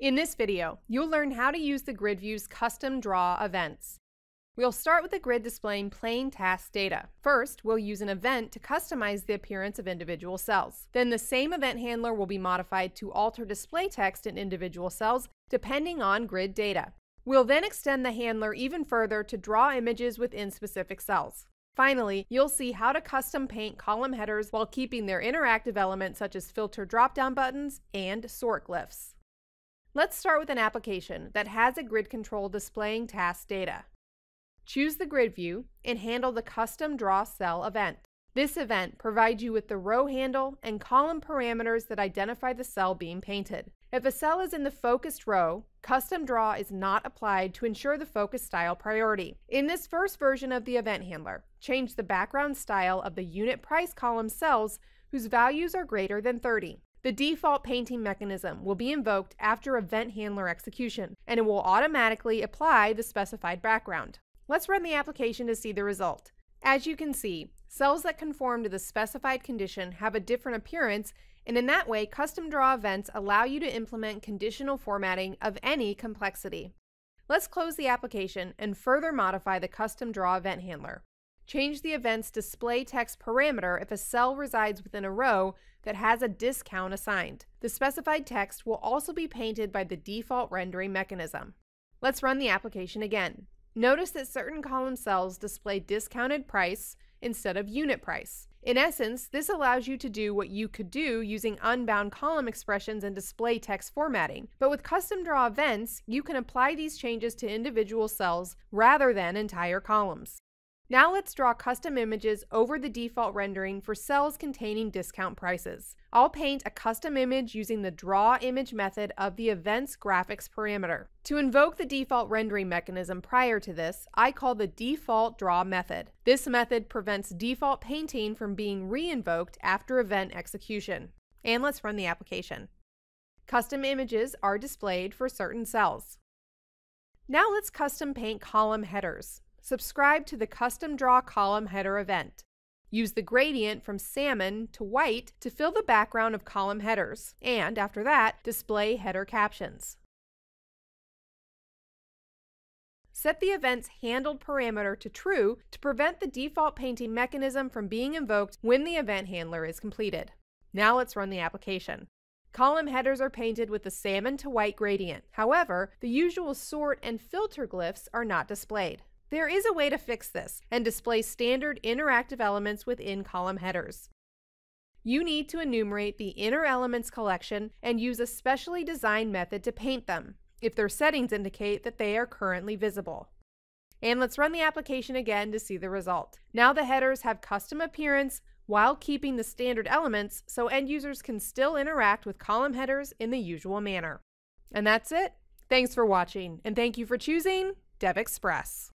In this video, you'll learn how to use the grid view's custom draw events. We'll start with the grid displaying plain task data. First, we'll use an event to customize the appearance of individual cells. Then the same event handler will be modified to alter display text in individual cells depending on grid data. We'll then extend the handler even further to draw images within specific cells. Finally, you'll see how to custom paint column headers while keeping their interactive elements such as filter drop-down buttons and sort glyphs. Let's start with an application that has a grid control displaying task data. Choose the grid view and handle the custom draw cell event. This event provides you with the row handle and column parameters that identify the cell being painted. If a cell is in the focused row, custom draw is not applied to ensure the focus style priority. In this first version of the event handler, change the background style of the unit price column cells whose values are greater than 30. The default painting mechanism will be invoked after event handler execution, and it will automatically apply the specified background. Let's run the application to see the result. As you can see, cells that conform to the specified condition have a different appearance, and in that way, custom draw events allow you to implement conditional formatting of any complexity. Let's close the application and further modify the custom draw event handler. Change the event's display text parameter if a cell resides within a row that has a discount assigned. The specified text will also be painted by the default rendering mechanism. Let's run the application again. Notice that certain column cells display discounted price instead of unit price. In essence, this allows you to do what you could do using unbound column expressions and display text formatting. But with custom draw events, you can apply these changes to individual cells rather than entire columns. Now let's draw custom images over the default rendering for cells containing discount prices. I'll paint a custom image using the draw image method of the events graphics parameter. To invoke the default rendering mechanism prior to this, I call the default draw method. This method prevents default painting from being re-invoked after event execution. And let's run the application. Custom images are displayed for certain cells. Now let's custom paint column headers subscribe to the Custom Draw Column Header event. Use the gradient from salmon to white to fill the background of column headers, and after that, display header captions. Set the event's handled parameter to true to prevent the default painting mechanism from being invoked when the event handler is completed. Now let's run the application. Column headers are painted with the salmon to white gradient. However, the usual sort and filter glyphs are not displayed. There is a way to fix this and display standard interactive elements within column headers. You need to enumerate the inner elements collection and use a specially designed method to paint them, if their settings indicate that they are currently visible. And let's run the application again to see the result. Now the headers have custom appearance while keeping the standard elements so end users can still interact with column headers in the usual manner. And that's it. Thanks for watching, and thank you for choosing DevExpress.